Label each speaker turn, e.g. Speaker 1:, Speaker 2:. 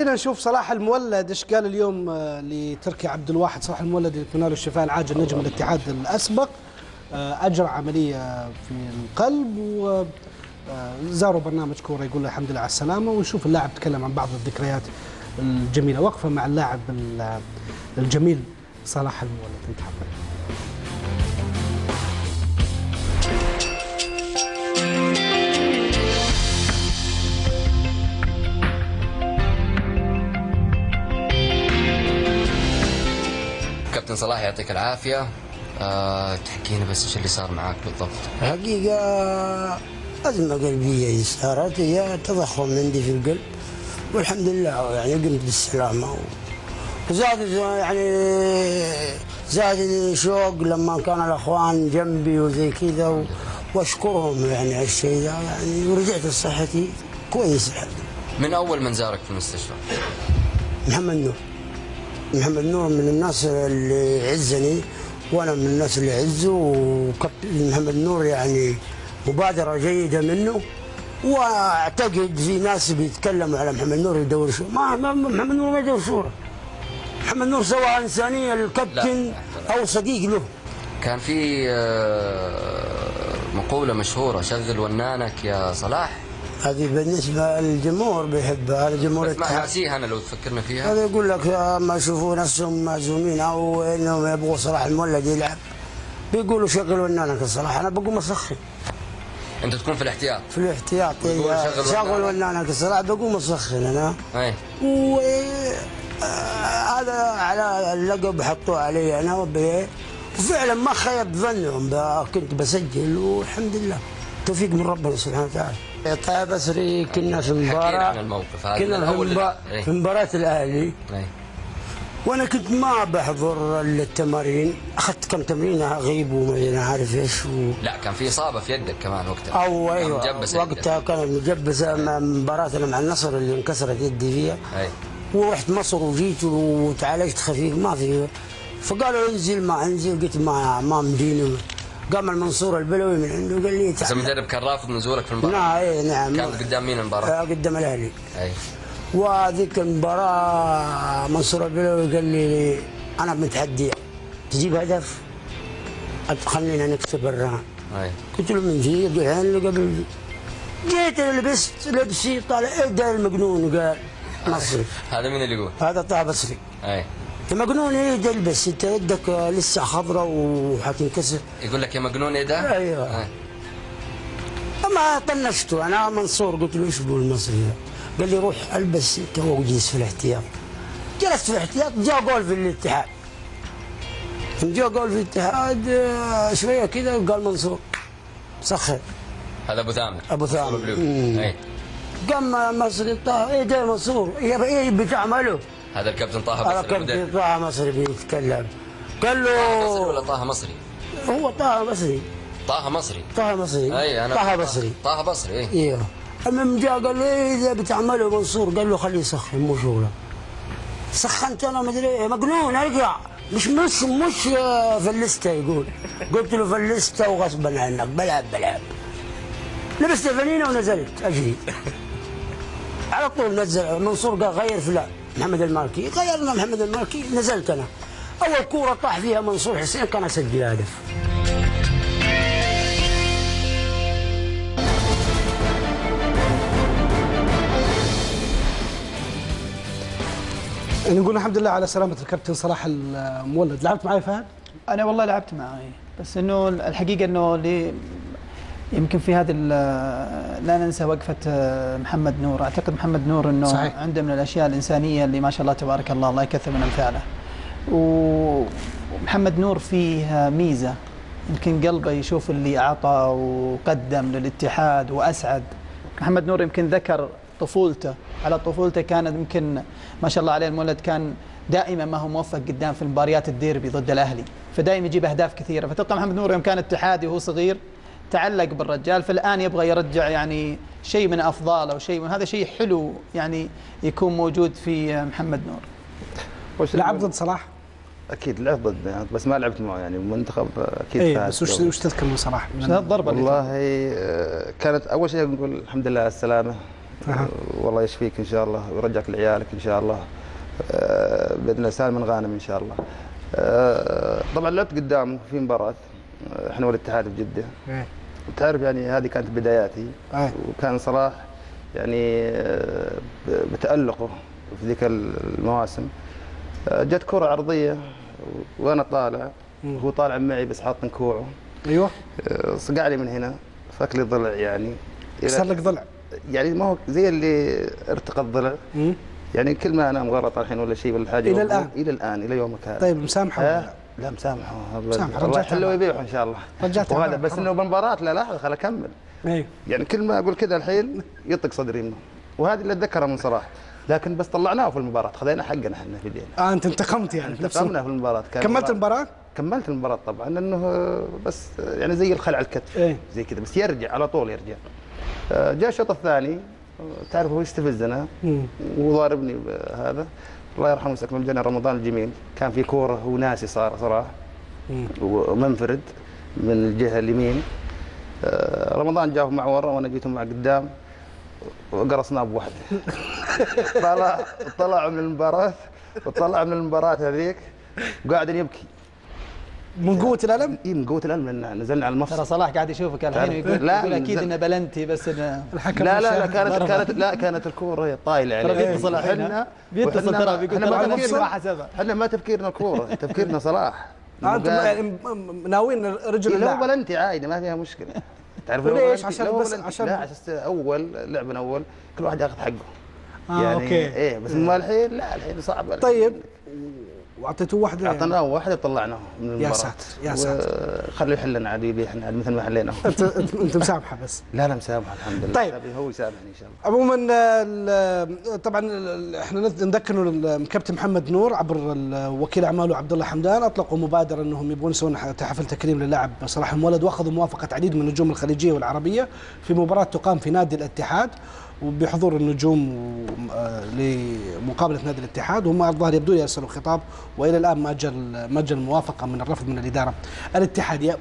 Speaker 1: خلينا نشوف صلاح المولد إيش قال اليوم آه، لتركي عبد الواحد؟ صلاح المولد اللي نتمنى له الشفاء العاجل نجم الاتحاد الأسبق. آه، أجرى عملية في القلب وزاروا برنامج كورة يقول له الحمد لله على السلامة. ونشوف اللاعب تكلم عن بعض الذكريات الجميلة. وقفة مع اللاعب ال- الجميل صلاح المولد. نتحمل
Speaker 2: كابتن صلاح يعطيك العافية. أه تحكينا بس إيش اللي صار معاك بالضبط.
Speaker 3: حقيقة أزمة قلبية هي صارت هي تضخم عندي في القلب. والحمد لله يعني قمت بالسلامة. و- وزاد يعني زاد شوق لما كان الأخوان جنبي وزي كذا و- وأشكرهم يعني على الشيء ده يعني ورجعت صحتي كويس الحمد
Speaker 2: من أول من زارك في المستشفى؟
Speaker 3: محمد نور. محمد نور من الناس اللي يعزني وأنا من الناس اللي يعزه وكابتن محمد نور يعني مبادرة جيدة منه. وأعتقد في ناس بيتكلموا على محمد نور يدور شو ما محمد نور ما يدور صوره محمد نور سواء انسانيه للكابتن أو صديق له.
Speaker 2: كان في أه مقولة مشهورة شغل ونانك يا صلاح.
Speaker 3: هذه بالنسبة للجمهور بيحبها هذا جمهور
Speaker 2: بس ما
Speaker 3: الاتحاد
Speaker 2: ناسيها أنا لو تفكرنا فيها؟
Speaker 3: هذا يقول لك ما يشوفوا نفسهم معزومين أو إنهم يبغوا صلاح المولد يلعب. بيقولوا شغلوا ونانك صلاح أنا بقوم اسخن
Speaker 2: أنت تكون في الاحتياط؟
Speaker 3: في الاحتياط
Speaker 2: شغل ونانك.
Speaker 3: صلاح بقوم اسخن أنا.
Speaker 2: أي.
Speaker 3: و آه، هذا على اللقب حطوه علي أنا وفعلا ما خيب ظنهم كنت بسجل والحمد لله. توفيق من ربنا سبحانه وتعالى. طيب اسري كنا في
Speaker 2: من
Speaker 3: كنا في.
Speaker 2: إيه.
Speaker 3: في مباراة الأهلي.
Speaker 2: أي
Speaker 3: وأنا كنت ما بحضر التمارين. أخذت كم تمرينه غيب وما عارف إيش و...
Speaker 2: لا كان في إصابة في يدك كمان وقتها. أو أيوه.
Speaker 3: وقتها كانت مجبسه مباراتنا مع النصر اللي انكسرت يدي فيها.
Speaker 2: أي
Speaker 3: ورحت مصر وجيت وتعالجت خفيف ما في فقالوا انزل ما انزل. قلت ما ما مديني قام المنصور البلوي من عنده قال لي تعال.
Speaker 2: المدرب كان رافض نزولك في المباراة.
Speaker 3: نعم إيه نعم.
Speaker 2: كانت قدام مين المباراة؟
Speaker 3: آه، قدام الأهلي.
Speaker 2: أي.
Speaker 3: وذيك المباراة منصور البلوي قال لي أنا متحدي. تجيب هدف؟ خلينا نكسب الرهان.
Speaker 2: أي.
Speaker 3: قلت له من جي العين اللي قبل. جيت لبست لبسي طالع إيه المجنون؟ قال مصري.
Speaker 2: هذا مين اللي يقول؟
Speaker 3: هذا طه بصري.
Speaker 2: أي.
Speaker 3: انت مجنون إيه ده البس أنت يدك لسه خضراء وحتنكسر
Speaker 2: يقول لك يا مجنون إيه ده؟
Speaker 3: أيوه.
Speaker 2: أي.
Speaker 3: ما طنشته أنا منصور قلت له إيش بقول المصري؟ قال لي روح ألبس انت واجلس في الاحتياط جلست في الاحتياط جاء جول في الاتحاد جاء جول في الاتحاد آه، شوية كذا قال منصور سخن
Speaker 2: هذا أبو ثامر
Speaker 3: أبو ثامر.
Speaker 2: أي
Speaker 3: قام مصري إيه ده يا منصور إيه إيه بتعمله؟
Speaker 2: هذا الكابتن طه
Speaker 3: هذا
Speaker 2: بصري المدرب.
Speaker 3: كابتن طه مصري بيتكلم. قال
Speaker 2: مصري ولا
Speaker 3: له
Speaker 2: طه مصري؟
Speaker 3: هو طه مصري.
Speaker 2: طه مصري.
Speaker 3: طه مصري.
Speaker 2: أي أنا
Speaker 3: طه بصري
Speaker 2: طه بصري اي
Speaker 3: أيوه المهم جاء قال له إيه إذا بتعمله منصور قال له خليه يسخن مو شغله. سخنت أنا مدري إيه، مجنون أرجع. مش مش مش آه، فلسته يقول. قلت له فلسته وغصبا عنك. بلعب بلعب. لبست فنينه ونزلت. اجري على طول نزل. منصور قال غير فلان. محمد المالكي غيرنا محمد المالكي نزلت أنا أول كورة طاح فيها منصور حسين كان اسجل هدف
Speaker 1: نقول الحمد لله على سلامة الكابتن صلاح المولد لعبت معي فهد؟
Speaker 4: أنا والله لعبت معه إيه. بس إنه الحقيقة إنه لي يمكن في هذه لا ننسى وقفة آه، محمد نور. أعتقد محمد نور إنه
Speaker 1: صحيح.
Speaker 4: عنده من الأشياء الإنسانية اللي ما شاء الله تبارك الله الله يكثر من أمثاله. و- ومحمد نور فيه ميزة. يمكن قلبه يشوف اللي أعطى وقدم للاتحاد وأسعد. محمد نور يمكن ذكر طفولته. على طفولته كانت يمكن ما شاء الله عليه المولد كان دائما ما هو موفق قدام في مباريات الديربي ضد الأهلي. فدائما يجيب أهداف كثيرة. فتلقى محمد نور يوم كان اتحادي وهو صغير تعلق بالرجال فالآن يبغى يرجع يعني شيء من أفضاله وشيء من هذا شيء حلو يعني يكون موجود في محمد نور
Speaker 5: وش
Speaker 1: لعبت ضد صلاح؟
Speaker 5: أكيد لعبت ضد يعني بس ما لعبت معه يعني منتخب أكيد
Speaker 1: اي
Speaker 5: فاز
Speaker 1: بس وش. وش تذكر من صلاح؟
Speaker 4: هذه الضربه اللي
Speaker 5: والله آه، كانت أول شيء نقول الحمد لله على السلامة
Speaker 1: أها.
Speaker 5: والله يشفيك إن شاء الله ويرجعك لعيالك إن شاء الله آه، بإذن الله سالم غانم إن شاء الله آه، طبعا لعبت قدامه في مباراة إحنا والاتحاد في جده. وتعرف يعني هذه كانت بداياتي.
Speaker 1: أي.
Speaker 5: وكان صلاح يعني آه، بتألقه في ذيك المواسم. آه، جت كرة عرضية وأنا طالع. هو طالع معي بس حاط كوعه
Speaker 1: أيوه.
Speaker 5: آه، صقع لي من هنا. فك لي ضلع يعني.
Speaker 1: صار لك ضلع؟
Speaker 5: يعني ما هو زي اللي ارتقى الضلع. يعني كل ما أنام غلط الحين ولا شيء ولا
Speaker 1: حاجة
Speaker 5: وأقول-
Speaker 1: الآن؟
Speaker 5: إلى الآن إلى يومك هذا.
Speaker 1: طيب مسامحه
Speaker 5: آه
Speaker 1: لا؟
Speaker 5: مسامحه الله يحله. ويبيعه إن شاء الله.
Speaker 1: رجعتها
Speaker 5: وهذا بس. إنه بالمباراه لا لحظه خل أكمل.
Speaker 1: أيوه
Speaker 5: يعني كل ما أقول كذا الحين يطق صدري منه. وهذه اللي أتذكرها من صلاح لكن بس طلعناه في المباراة. خذينا حقنا إحنا في يدينا
Speaker 1: آه أنت انتقمت يعني
Speaker 5: انتقمنا في المباراة.
Speaker 1: كملت المباراة؟
Speaker 5: كملت المباراة طبعا لأنه بس يعني زي الخلع الكتف.
Speaker 1: إيه.
Speaker 5: زي كذا. بس يرجع على طول يرجع. آه، جاء الشوط الثاني. تعرف هو يستفزنا. وضاربني بهذا. الله يرحمه ويسكن الجنة رمضان الجميل. كان في كورة هو ناسي صار
Speaker 1: صراحة.
Speaker 5: ومنفرد من الجهة اليمين. آه، رمضان جاه مع ورا وأنا جيته مع قدام. وقرصناه بواحده طلع طلع من المباراة. وطلع من المباراة هذيك. وقاعد يبكي.
Speaker 1: من قوة الألم؟
Speaker 5: اي من قوة الألم لأن نزلنا على
Speaker 4: ترى
Speaker 5: المفصل
Speaker 4: صلاح قاعد يشوفك الحين ويقول
Speaker 5: لا،
Speaker 4: يقول
Speaker 5: أكيد
Speaker 4: إنه بلنتي بس انه
Speaker 1: الحكم
Speaker 5: لا لا لا كانت. كانت لا كانت الكورة طايله
Speaker 4: ترى
Speaker 5: عليه
Speaker 4: بيتصل الحين
Speaker 5: وحنا-
Speaker 4: بيتصل
Speaker 5: وحنا
Speaker 4: ترى
Speaker 5: ما-
Speaker 4: بيقول
Speaker 5: إحنا
Speaker 4: ترى
Speaker 5: ما تفكيرنا إحنا ما تفكيرنا الكورة تفكيرنا صلاح.
Speaker 1: آه
Speaker 5: أنتم
Speaker 1: يعني ناويين رجل
Speaker 5: إيه، لو بلنتي عادي ما فيها مشكلة. تعرف؟ بلنتي-
Speaker 1: عشان بس- عشان-
Speaker 5: لا عشان أول لعبنا أول كل واحد ياخذ حقه.
Speaker 1: آه،
Speaker 5: يعني
Speaker 1: أوكي.
Speaker 5: إيه بس ما الحين لا الحين صعب.
Speaker 1: طيب. واعطيتوه واحدة.
Speaker 5: اعطيناه واحد وطلعناه من المباراة.
Speaker 1: ساتر، يا ساتر.
Speaker 5: خليه يحلنا عاد يبي إحنا مثل ما حليناه
Speaker 1: انت انت مسامحه بس.
Speaker 5: لا لا مسامح الحمد لله.
Speaker 1: طيب.
Speaker 5: هو يسامحني إن شاء الله.
Speaker 1: عموما طبعا إحنا نذكر انه الكابتن محمد نور عبر وكيل أعماله عبد الله حمدان أطلقوا مبادرة إنهم يبغون يسوون حفل تكريم للاعب صلاح المولد وأخذوا موافقة عديد من النجوم الخليجية والعربية في مباراة تقام في نادي الاتحاد وبحضور النجوم آه، لمقابلة نادي الاتحاد. وهم الظاهر يبدو يرسلوا خطاب وإلى الآن ما جاء ما الموافقة من الرفض من الإدارة الاتحادية.